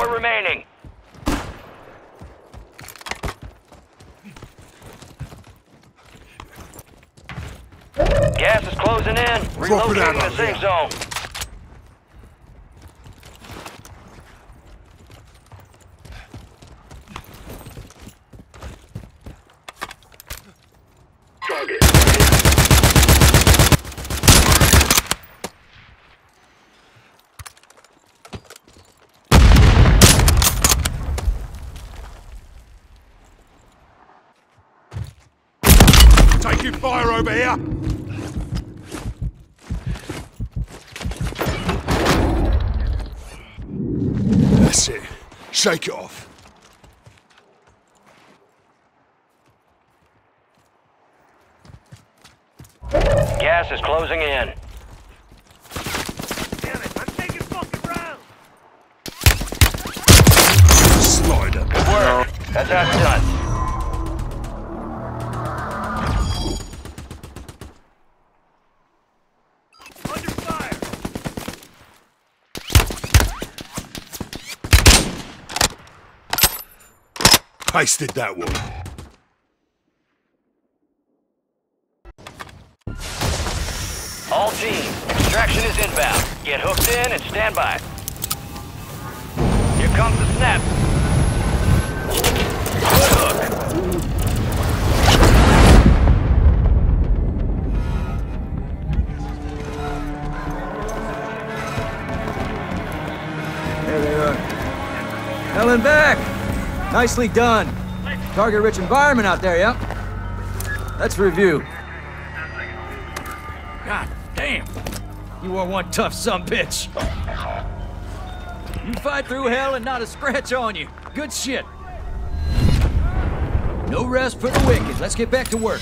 four remaining. Gas is closing in. Relocating the safe zone. Taking fire over here! That's it. Shake it off. Gas is closing in. Damn it, I'm taking fucking rounds! Slider. Good work. That's how it's done. Pasted that one. All teams, extraction is inbound. Get hooked in and stand by. Here comes the snap. Good hook. There they are. Hell and back! Nicely done. Target-rich environment out there, yep. Let's review. God damn! You are one tough son bitch. You fight through hell and not a scratch on you. Good shit. No rest for the wicked. Let's get back to work.